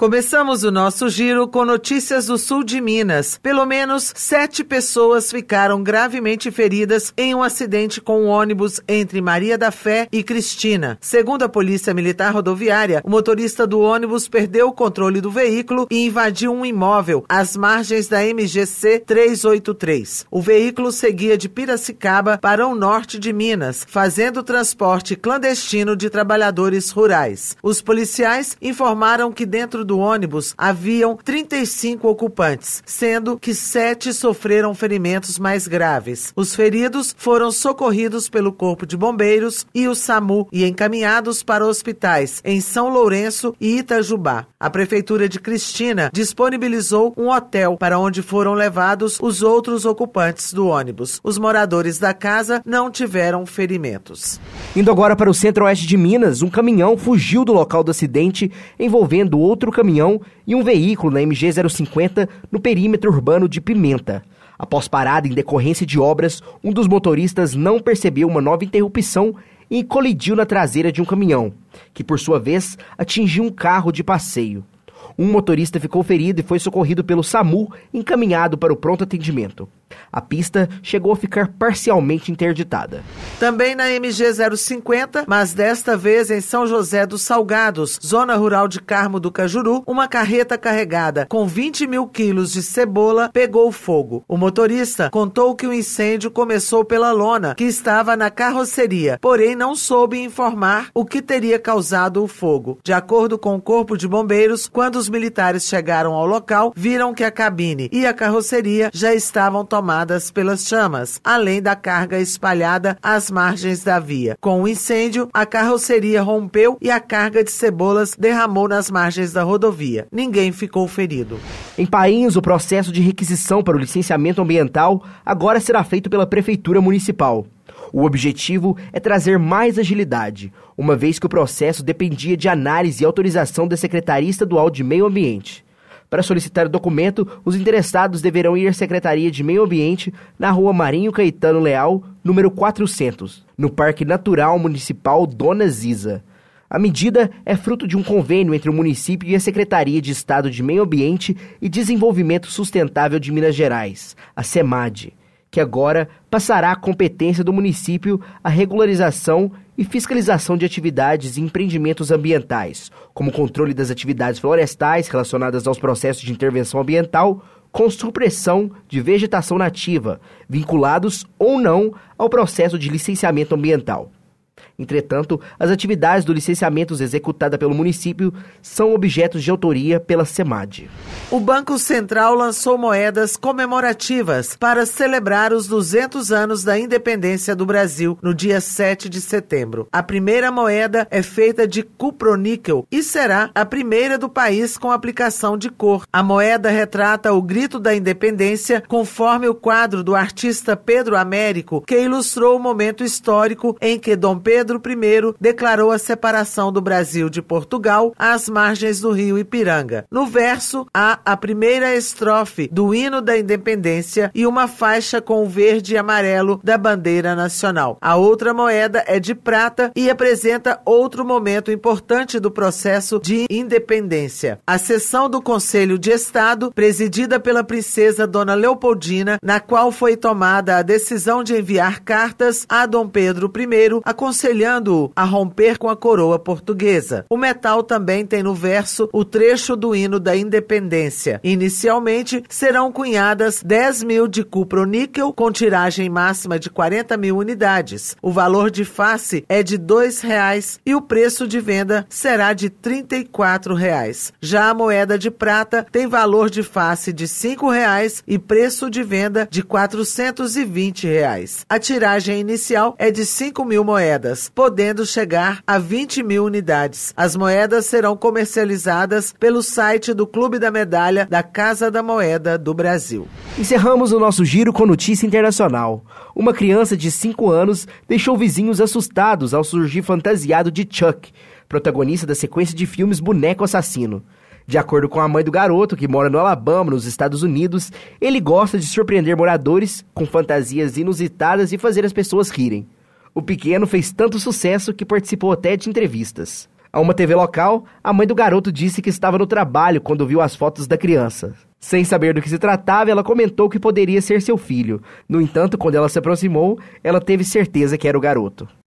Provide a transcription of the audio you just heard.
Começamos o nosso giro com notícias do sul de Minas. Pelo menos sete pessoas ficaram gravemente feridas em um acidente com um ônibus entre Maria da Fé e Cristina. Segundo a Polícia Militar Rodoviária, o motorista do ônibus perdeu o controle do veículo e invadiu um imóvel às margens da MGC 383. O veículo seguia de Piracicaba para o norte de Minas, fazendo transporte clandestino de trabalhadores rurais. Os policiais informaram que dentro do ônibus haviam 35 ocupantes, sendo que sete sofreram ferimentos mais graves. Os feridos foram socorridos pelo Corpo de Bombeiros e o SAMU e encaminhados para hospitais em São Lourenço e Itajubá. A Prefeitura de Cristina disponibilizou um hotel para onde foram levados os outros ocupantes do ônibus. Os moradores da casa não tiveram ferimentos. Indo agora para o centro-oeste de Minas, um caminhão fugiu do local do acidente envolvendo outro caminhão e um veículo na MG 050 no perímetro urbano de Pimenta. Após parada em decorrência de obras, um dos motoristas não percebeu uma nova interrupção e colidiu na traseira de um caminhão, que por sua vez atingiu um carro de passeio. Um motorista ficou ferido e foi socorrido pelo SAMU, encaminhado para o pronto atendimento. A pista chegou a ficar parcialmente interditada. Também na MG 050, mas desta vez em São José dos Salgados, zona rural de Carmo do Cajuru, uma carreta carregada com 20 mil quilos de cebola pegou fogo. O motorista contou que o incêndio começou pela lona que estava na carroceria, porém não soube informar o que teria causado o fogo. De acordo com o Corpo de Bombeiros, quando os militares chegaram ao local, viram que a cabine e a carroceria já estavam tomadas tomadas pelas chamas, além da carga espalhada às margens da via. Com o incêndio, a carroceria rompeu e a carga de cebolas derramou nas margens da rodovia. Ninguém ficou ferido. Em Painhos, o processo de requisição para o licenciamento ambiental agora será feito pela Prefeitura Municipal. O objetivo é trazer mais agilidade, uma vez que o processo dependia de análise e autorização da Secretaria Estadual de Meio Ambiente. Para solicitar o documento, os interessados deverão ir à Secretaria de Meio Ambiente na rua Marinho Caetano Leal, número 400, no Parque Natural Municipal Dona Ziza. A medida é fruto de um convênio entre o município e a Secretaria de Estado de Meio Ambiente e Desenvolvimento Sustentável de Minas Gerais, a SEMAD que agora passará à competência do município a regularização e fiscalização de atividades e empreendimentos ambientais, como controle das atividades florestais relacionadas aos processos de intervenção ambiental, com supressão de vegetação nativa, vinculados ou não ao processo de licenciamento ambiental. Entretanto, as atividades do licenciamento executada pelo município são objetos de autoria pela SEMAD. O Banco Central lançou moedas comemorativas para celebrar os 200 anos da independência do Brasil no dia 7 de setembro. A primeira moeda é feita de cuproníquel e será a primeira do país com aplicação de cor. A moeda retrata o grito da independência conforme o quadro do artista Pedro Américo, que ilustrou o momento histórico em que Dom Pedro Pedro I declarou a separação do Brasil de Portugal às margens do rio Ipiranga. No verso, há a primeira estrofe do hino da independência e uma faixa com o verde e amarelo da bandeira nacional. A outra moeda é de prata e apresenta outro momento importante do processo de independência. A sessão do Conselho de Estado, presidida pela princesa Dona Leopoldina, na qual foi tomada a decisão de enviar cartas a Dom Pedro I, aconselhando aconselhando-o a romper com a coroa portuguesa. O metal também tem no verso o trecho do hino da independência. Inicialmente, serão cunhadas 10 mil de cuproníquel com tiragem máxima de 40 mil unidades. O valor de face é de R$ reais e o preço de venda será de 34 reais. Já a moeda de prata tem valor de face de R$ reais e preço de venda de 420 reais. A tiragem inicial é de 5 mil moedas podendo chegar a 20 mil unidades. As moedas serão comercializadas pelo site do Clube da Medalha da Casa da Moeda do Brasil. Encerramos o nosso giro com notícia internacional. Uma criança de 5 anos deixou vizinhos assustados ao surgir fantasiado de Chuck, protagonista da sequência de filmes Boneco Assassino. De acordo com a mãe do garoto, que mora no Alabama, nos Estados Unidos, ele gosta de surpreender moradores com fantasias inusitadas e fazer as pessoas rirem. O pequeno fez tanto sucesso que participou até de entrevistas. A uma TV local, a mãe do garoto disse que estava no trabalho quando viu as fotos da criança. Sem saber do que se tratava, ela comentou que poderia ser seu filho. No entanto, quando ela se aproximou, ela teve certeza que era o garoto.